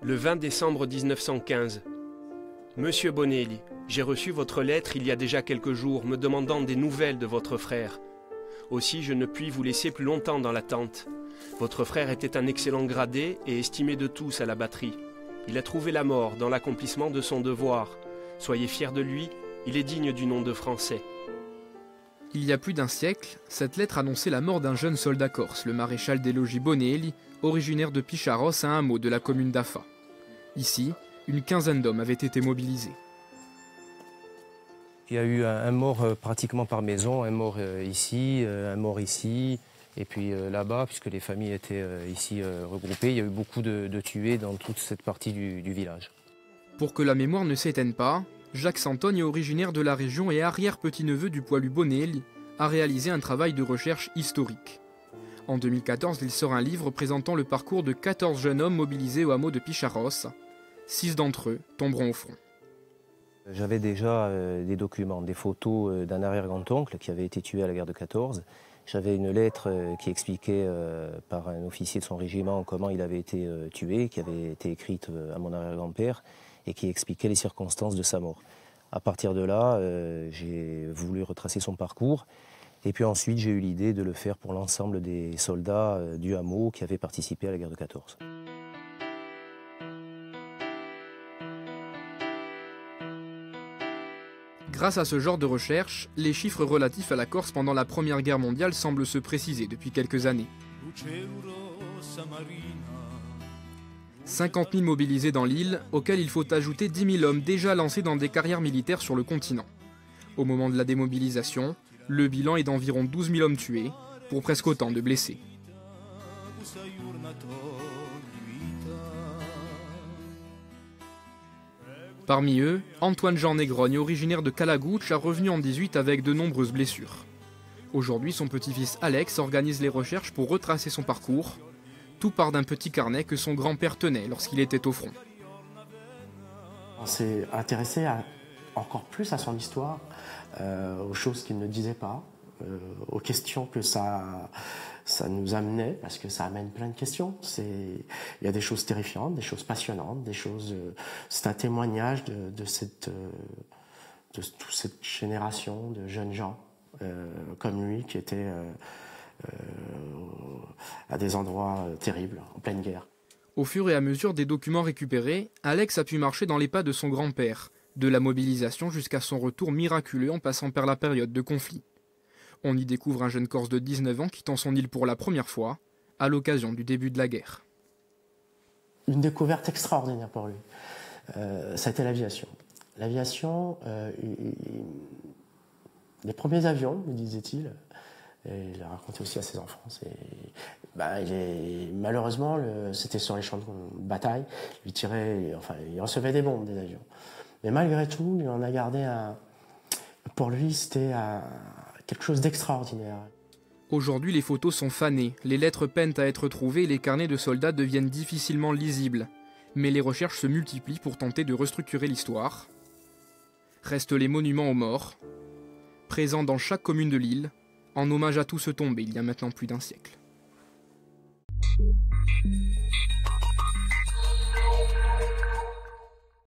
Le 20 décembre 1915. Monsieur Bonelli, j'ai reçu votre lettre il y a déjà quelques jours me demandant des nouvelles de votre frère. Aussi je ne puis vous laisser plus longtemps dans l'attente. Votre frère était un excellent gradé et estimé de tous à la batterie. Il a trouvé la mort dans l'accomplissement de son devoir. Soyez fiers de lui, il est digne du nom de Français. Il y a plus d'un siècle, cette lettre annonçait la mort d'un jeune soldat corse, le maréchal des logis Bonelli, originaire de Picharos, à un mot de la commune d'Afa. Ici, une quinzaine d'hommes avaient été mobilisés. Il y a eu un mort euh, pratiquement par maison, un mort euh, ici, euh, un mort ici, et puis là-bas, puisque les familles étaient ici regroupées, il y a eu beaucoup de, tués dans toute cette partie du, du village. Pour que la mémoire ne s'éteigne pas, Jacques Santogne est originaire de la région et arrière-petit-neveu du poilu Bonelli, a réalisé un travail de recherche historique. En 2014, il sort un livre présentant le parcours de 14 jeunes hommes mobilisés au hameau de Picharos. Six d'entre eux tomberont au front. J'avais déjà euh, des documents, des photos euh, d'un arrière-grand-oncle qui avait été tué à la guerre de 14. J'avais une lettre euh, qui expliquait par un officier de son régiment comment il avait été tué, qui avait été écrite à mon arrière-grand-père et qui expliquait les circonstances de sa mort. À partir de là, j'ai voulu retracer son parcours et puis ensuite, j'ai eu l'idée de le faire pour l'ensemble des soldats euh, du hameau qui avaient participé à la guerre de 14. Grâce à ce genre de recherche, les chiffres relatifs à la Corse pendant la Première Guerre mondiale semblent se préciser depuis quelques années. 50 000 mobilisés dans l'île, auxquels il faut ajouter 10 000 hommes déjà lancés dans des carrières militaires sur le continent. Au moment de la démobilisation, le bilan est d'environ 12 000 hommes tués, pour presque autant de blessés. Parmi eux, Antoine Jean Négrogne, originaire de Calagouche, a revenu en 18 avec de nombreuses blessures. Aujourd'hui, son petit-fils Alex organise les recherches pour retracer son parcours. Tout part d'un petit carnet que son grand-père tenait lorsqu'il était au front. On s'est intéressé encore plus à son histoire, euh, aux choses qu'il ne disait pas, euh, aux questions que ça, ça nous amenait, parce que ça amène plein de questions. il y a des choses terrifiantes, des choses passionnantes, des choses. Euh, c'est un témoignage de, cette, de toute cette génération de jeunes gens comme lui qui étaient à des endroits terribles, en pleine guerre. Au fur et à mesure des documents récupérés, Alex a pu marcher dans les pas de son grand-père de la mobilisation jusqu'à son retour miraculeux en passant par la période de conflit. On y découvre un jeune Corse de 19 ans quittant son île pour la première fois, à l'occasion du début de la guerre. Une découverte extraordinaire pour lui, euh, été l'aviation. L'aviation, euh, les premiers avions, me disait-il, il a raconté aussi à ses enfants. Bah, malheureusement, c'était sur les champs de bataille. Il tirait, enfin, il recevait des bombes des avions. Mais malgré tout, il en a gardé un. Pour lui, c'était quelque chose d'extraordinaire. Aujourd'hui, les photos sont fanées, les lettres peinent à être trouvées les carnets de soldats deviennent difficilement lisibles. Mais les recherches se multiplient pour tenter de restructurer l'histoire. Restent les monuments aux morts, présents dans chaque commune de l'île, en hommage à tout ce tombé il y a maintenant plus d'un siècle.